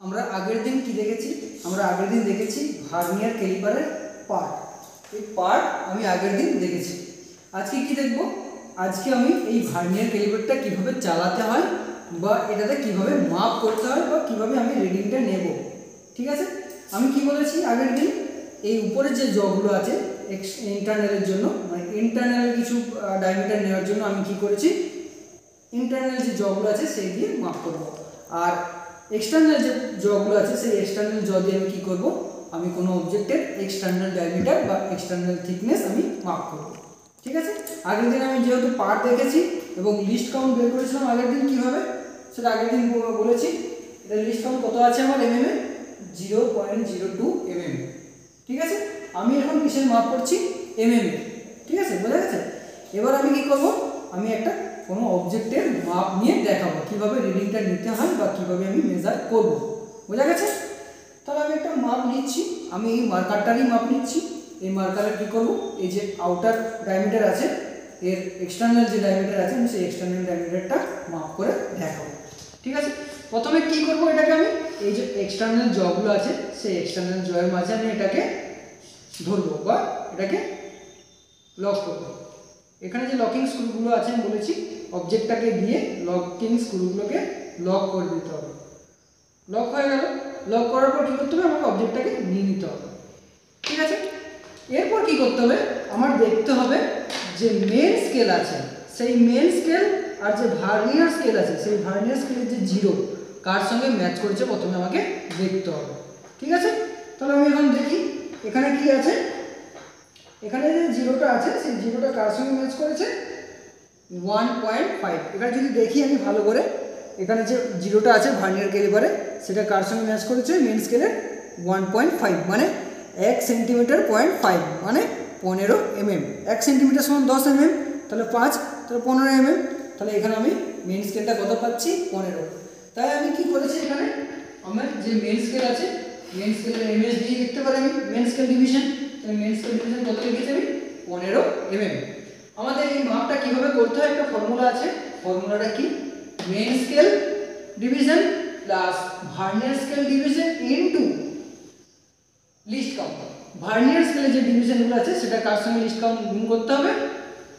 আমরা আগের দিন কি দেখেছি? আমরা আগের দিন দেখেছি ভার্নিয়ার ক্যালিপারের পার্ট। এই পার্ট আমি আগের দিন দেখেছি। আজকে কি দেখব? আজকে আমি এই ভার্নিয়ার ক্যালিপারটা কীভাবে চালাতে হয় বা এটাতে কীভাবে মাপ করতে হয় বা কীভাবে আমি রিডিংটা নেব? ঠিক আছে? আমি কি বলেছি আগের দিন? এই উপরে যে জগুলো আছে ইন্টারনালের জন্য মানে ইন্টারনাল কিছু ডায়ামিটার নেওয়ার জন্য আমি কি করেছি? ইন্টারনাল যে জগুলো আছে, সেই দিয়ে মাপ করব। আর এক্সটার্নাল যে জগুলো আছে, সেই এক্সটার্নাল জ দিয়ে আমি কী করব? আমি কোনো অবজেক্টের এক্সটার্নাল ডায়ামিটার বা এক্সটার্নাল থিকনেস আমি মাপ করব। ঠিক আছে? আগের দিন আমি যেহেতু পার্ট দেখেছি এবং লিস্ট কাউন্ট বের করেছিলাম, আগের দিন কী হবে? সেটা আগের দিন বলেছি। এটা লিস্ট কাউন্ট কত আছে আমার? এম এম এ zero point zero two M M ঠিক আছে? আমি এখন কিসের মাপ করছি? এম এম এ ঠিক আছে? বোঝা গেছে? এবার আমি কি করব? আমি একটা কোনো অবজেক্টের মাপ নিয়ে দেখাবো। কীভাবে রিডিংটা নিতে হয় বা কীভাবে আমি মেজার করব। বোঝা গেছে? তাহলে আমি একটা মাপ নিচ্ছি। আমি এই মার্কারটারই মাপ নিচ্ছি। এই মার্কারে কী করব? এই যে আউটার ডায়ামিটার আছে, এর এক্সটার্নাল যে ডায়ামিটার আছে, আমি সেই এক্সটার্নাল ডায়ামিটারটা মাপ করে দেখাবো। ঠিক আছে? প্রথমে কি করব এটাকে আমি? এই যে এক্সটার্নাল জগুলো আছে, সেই এক্সটার্নাল জয়ের মাঝে আমি এটাকে ধরবো বা এটাকে লক করব। এখানে যে লকিং স্ক্রুগুলো আছে, আমি বলেছি অবজেক্টটাকে দিয়ে লকিং স্ক্রুগুলোকে লক করে দিতে হবে। লক হয়ে গেল। লক করার পর কী করতে হবে? আমাকে অবজেক্টটাকে নিয়ে নিতে হবে। ঠিক আছে? এরপর কি করতে হবে? আমার দেখতে হবে যে মেন স্কেল আছে, সেই মেন স্কেল আর যে ভার্নিয়ার স্কেল আছে, সেই ভার্নিয়ার স্কেলের যে জিরো কার সঙ্গে ম্যাচ করেছে? প্রথমে আমাকে দেখতে হবে। ঠিক আছে? তাহলে আমি এখন দেখি, এখানে কি আছে? এখানে যে জিরোটা আছে, সেই জিরোটা কার সঙ্গে ম্যাচ করেছে? ওয়ান পয়েন্ট ফাইভ এখানে যদি দেখি আমি ভালো করে, এখানে যে জিরোটা আছে ভার্নিয়ার ক্যালিপারে সেটা কার সঙ্গে ম্যাচ করেছে? মেন স্কেলের ওয়ান পয়েন্ট ফাইভ মানে এক সেন্টিমিটার পয়েন্ট ফাইভ মানে পনেরো এমএম এক সেন্টিমিটার সমান দশ এমএম তাহলে পাঁচ, তাহলে পনেরো এমএম তাহলে এখানে আমি মেন স্কেলটা কত পাচ্ছি? পনেরো। তাই আমি কি করেছি এখানে? আমার যে মেন স্কেল আছে মেন স্কেলের এমএস দিয়ে লিখতে পারি আমি main scale division main scale division কত লিখেছি পনেরো এমএম আমাদের এই মাপটা কীভাবে করতে হয় একটা ফর্মুলা আছে। ফর্মুলাটা কি? Main scale division plus vernier scale division into least count vernier স্কেলে যে ডিভিশনগুলো আছে, সেটা কার সঙ্গে লিস্ট কাউন্ট গুণ করতে হবে?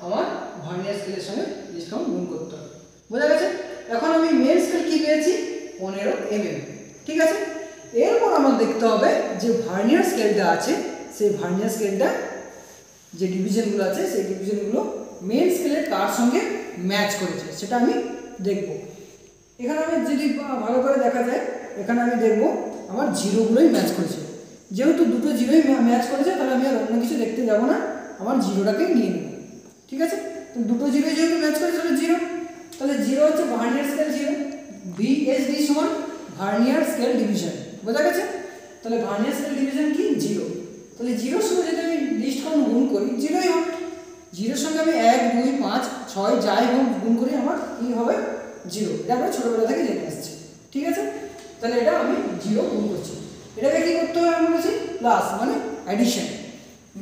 আমার ভার্নিয়ার স্কেলের সঙ্গে লিস্ট কাউন্ট গুণ করতে হবে। বোঝা গেছে? এখন আমি মেন স্কেল কি পেয়েছি? পনেরো এমএম ঠিক আছে? এরপর আমার দেখতে হবে যে ভার্নিয়ার স্কেলটা আছে সেই ভার্নিয়ার স্কেলটা যে ডিভিশনগুলো আছে, সেই ডিভিশনগুলো মেন স্কেলের কার সঙ্গে ম্যাচ করেছে, সেটা আমি দেখব। এখানে আমি যদি ভালো করে দেখা যায়, এখানে আমি দেখব আমার জিরোগুলোই ম্যাচ করেছে। যেহেতু দুটো জিরোই ম্যাচ করেছে, তাহলে আমি আর অন্য কিছু দেখতে যাব না, আমার জিরোটাকেই নিয়ে নেব। ঠিক আছে? তো দুটো জিরো যেহেতু ম্যাচ করেছে, তাহলে জিরো তাহলে জিরো হচ্ছে ভার্নিয়ার স্কেল জিরো ভিএসডি সমান ভার্নিয়ার স্কেল ডিভিশন বোঝা গেছে? তাহলে ভার্নিয়ার স্কেল ডিভিশন কি? জিরো তাহলে জিরোর সঙ্গে যদি আমি লিস্ট কাউন্ট গুণ করি জিরোই হবে। জিরোর সঙ্গে আমি এক, দুই, পাঁচ, ছয়, যাই হোক, গুণ করি আমার কী হবে? জিরো। এটা আমরা ছোটোবেলা থেকে জেনে আসছি ঠিক আছে? তাহলে এটা আমি জিরো গুণ করছি। এটাকে কী করতে হবে আমি বলছি? প্লাস মানে অ্যাডিশন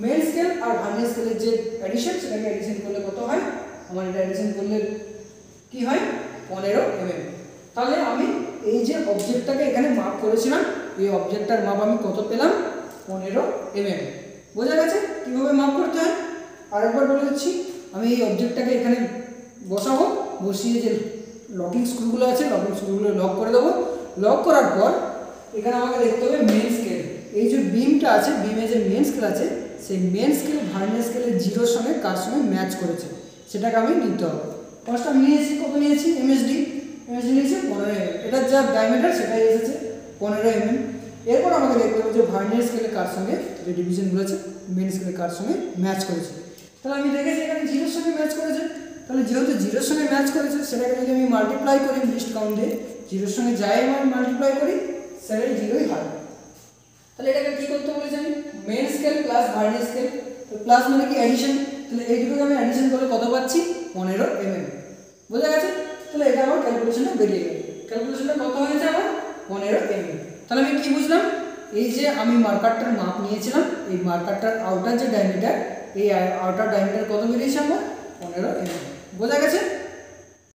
মেন স্কেল আর ভার্নিয়ার স্কেলের যে অ্যাডিশন সেটাকে অ্যাডিশন করলে কত হয়? আমার এটা অ্যাডিশন করলে কি হয়? পনেরো এমএম তাহলে আমি এই যে অবজেক্টটাকে এখানে মাপ করেছিলাম, এই অবজেক্টটার মাপ আমি কত পেলাম? পনেরো এমএম বোঝা গেছে? কীভাবে মাপ করতে হয়? আরেকবার বলে দিচ্ছি, আমি এই অবজেক্টটাকে এখানে বসাবো। বসিয়ে যে লকিং স্ক্রুগুলো আছে লকিং স্ক্রুগুলো লক করে দেবো। লক করার পর এখানে আমাকে দেখতে হবে মেন স্কেল এই যে বিমটা আছে বিমে যে মেন স্কেল আছে, সেই মেন স্কেল ভার্নিয়ার স্কেলের জিরোর সঙ্গে কার সঙ্গে ম্যাচ করেছে, সেটাকে আমি নিতে হবে। ফার্স্ট আমি নিয়েছি কত নিয়েছি? এমএসডি এমএসডি নিয়েছি পনেরো এটার যা ডায়ামিটার সেটাই এসেছে, পনেরো এমএম এরপর আমাকে দেখতে হবে যে ভার্নিয়ার স্কেলে কার সঙ্গে যে ডিভিশনগুলো আছে মেন স্কেলে কার সঙ্গে ম্যাচ করেছে। তাহলে আমি দেখেছি এখানে জিরোর সঙ্গে ম্যাচ করেছে। তাহলে যেহেতু জিরোর সঙ্গে ম্যাচ করেছে, সেটাকে যদি আমি মাল্টিপ্লাই করি লিস্ট কাউন্ট জিরোর সঙ্গে যাই আমি মাল্টিপ্লাই করি, সেটাই জিরোই হয়। তাহলে এটাকে কি করতে বলেছি আমি? Main scale plus vernier scale তো প্লাস মানে কি অ্যাডিশন তাহলে এই দুটোকে আমি অ্যাডিশন করে কত পাচ্ছি? পনেরো এমএম বোঝা গেছে? তাহলে এটা আমার ক্যালকুলেশনটা বেরিয়ে গেল। ক্যালকুলেশনটা কত হয়েছে আমার? পনেরো এমএম তাহলে আমি কি বুঝলাম? এই যে আমি মার্কারটার মাপ নিয়েছিলাম, এই মার্কারটার আউটার যে ডায়ামিটার এই আউটার ডায়ামিটার কত বেরিয়েছে আমার? পনেরো এমএম বোঝা গেছে?